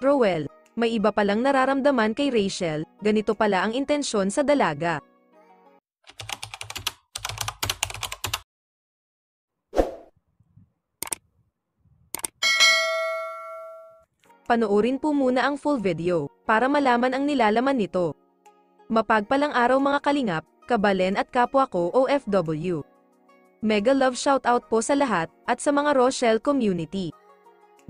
Rowel, may iba palang nararamdaman kay Rachel, ganito pala ang intensyon sa dalaga. Panoorin po muna ang full video, para malaman ang nilalaman nito. Mapagpalang araw mga kalingap, kabalen at kapwa ko OFW. Mega love shoutout po sa lahat, at sa mga Rochelle community.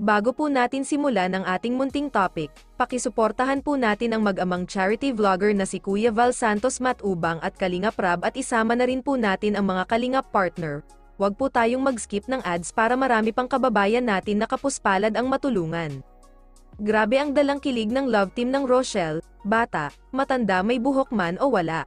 Bago po natin simulan ang ating munting topic, pakisuportahan po natin ang mag-amang charity vlogger na si Kuya Val Santos Matubang at Kalingap Rab at isama na rin po natin ang mga Kalingap partner. Huwag po tayong mag-skip ng ads para marami pang kababayan natin na kapuspalad ang matulungan. Grabe ang dalang kilig ng love team ng Rochelle, bata, matanda may buhok man o wala.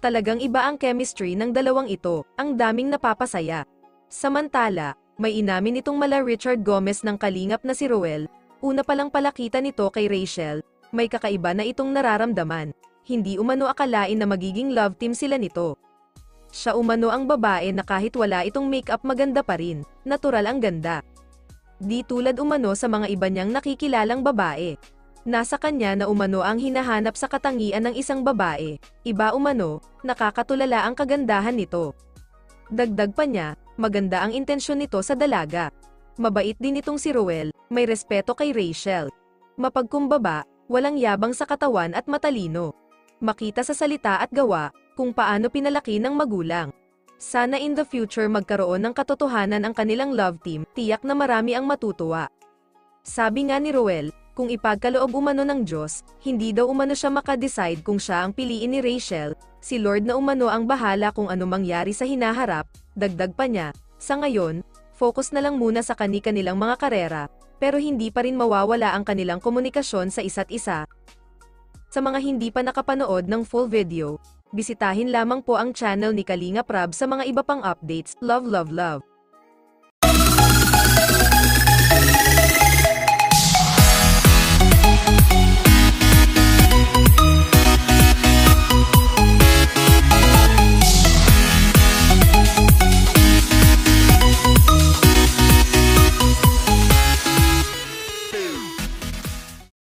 Talagang iba ang chemistry ng dalawang ito, ang daming napapasaya. Samantala, may inamin itong mala Richard Gomez ng kalingap na si Roel, una palang palakita nito kay Rachel, may kakaiba na itong nararamdaman. Hindi umano akalain na magiging love team sila nito. Siya umano ang babae na kahit wala itong makeup maganda pa rin, natural ang ganda. Di tulad umano sa mga iba niyang nakikilalang babae. Nasa kanya na umano ang hinahanap sa katangian ng isang babae, iba umano, nakakatulala ang kagandahan nito. Dagdag pa niya, maganda ang intensyon nito sa dalaga. Mabait din itong si Roel, may respeto kay Rachel. Mapagkumbaba, walang yabang sa katawan at matalino. Makita sa salita at gawa, kung paano pinalaki ng magulang. Sana in the future magkaroon ng katotohanan ang kanilang love team, tiyak na marami ang matutuwa. Sabi nga ni Roel, kung ipagkaloob umano ng Diyos, hindi daw umano siya makadecide kung siya ang piliin ni Rachel, si Lord na umano ang bahala kung ano mangyari sa hinaharap, dagdag pa niya, sa ngayon, focus na lang muna sa kani-kanilang mga karera, pero hindi pa rin mawawala ang kanilang komunikasyon sa isa't isa. Sa mga hindi pa nakapanood ng full video, bisitahin lamang po ang channel ni Kalinga Prab sa mga iba pang updates. Love love love!